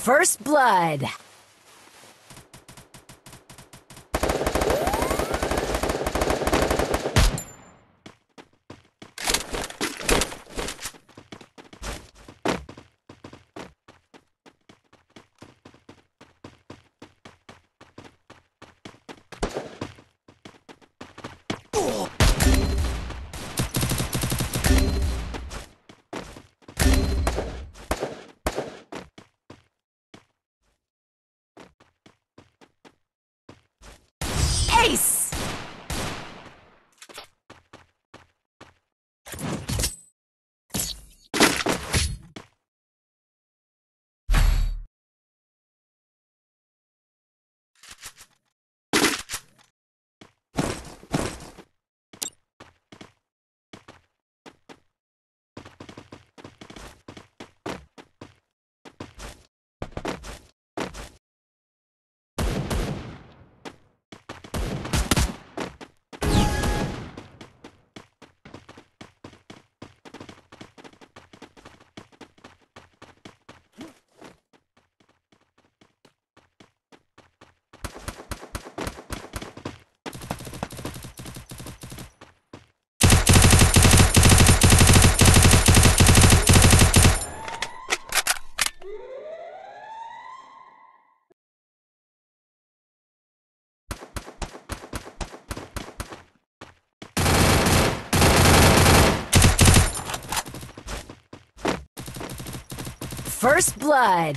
First blood. First blood.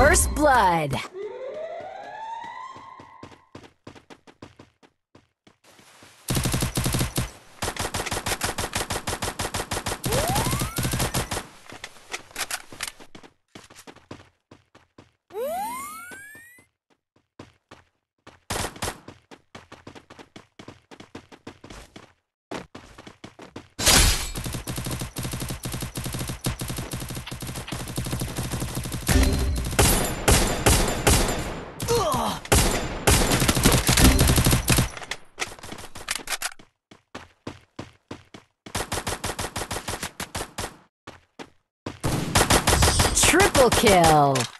First Blood. Triple kill!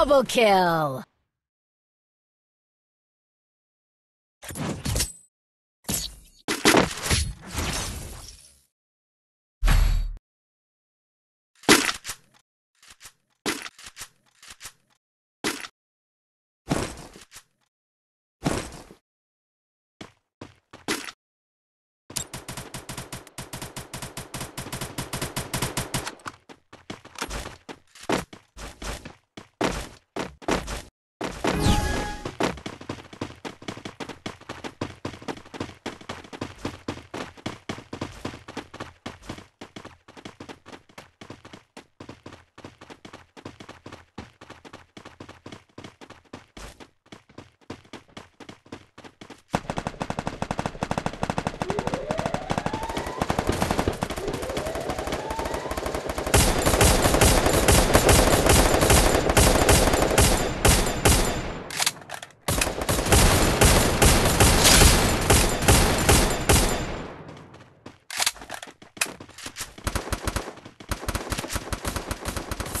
Double kill!